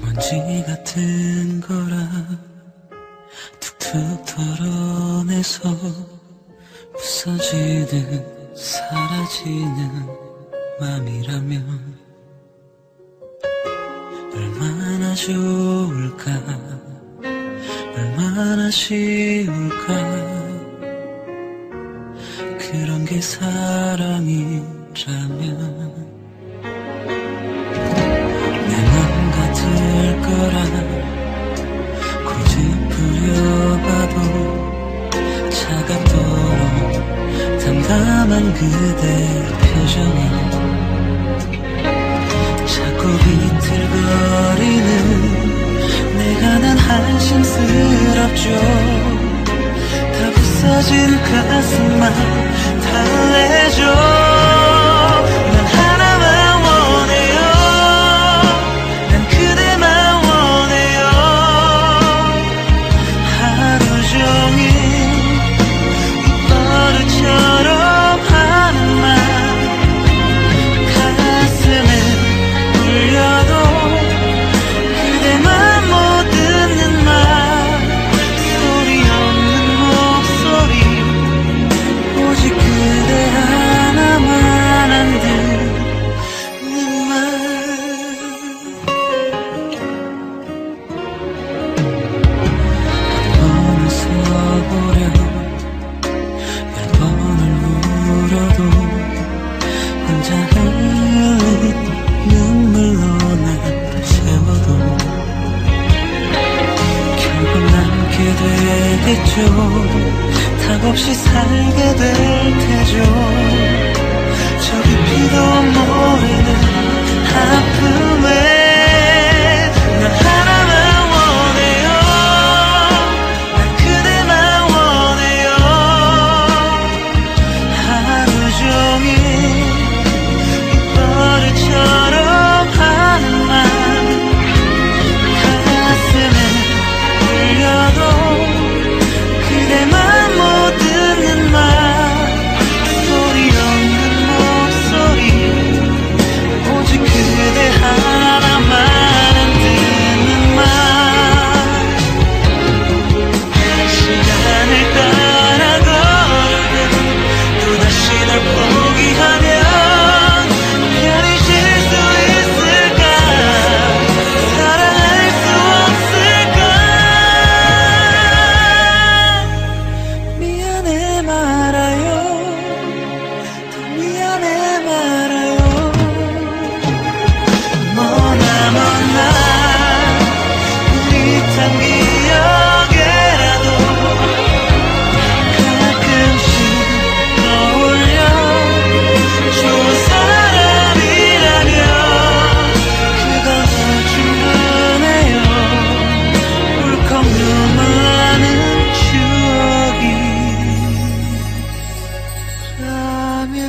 먼지 같은 거라 툭툭 털어내서 부서지듯 사라지는 맘이라면 얼마나 좋을까 얼마나 쉬울까. 그런 게 사랑이라면 내 맘 같을 거라. 굳이 부려봐도 차갑도록 담담한 그대 표정이 가슴만 달래줘. 있겠죠. 탁 없이 살게 될 테죠. 저기 피도 모르는 아픔에 Thank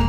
you.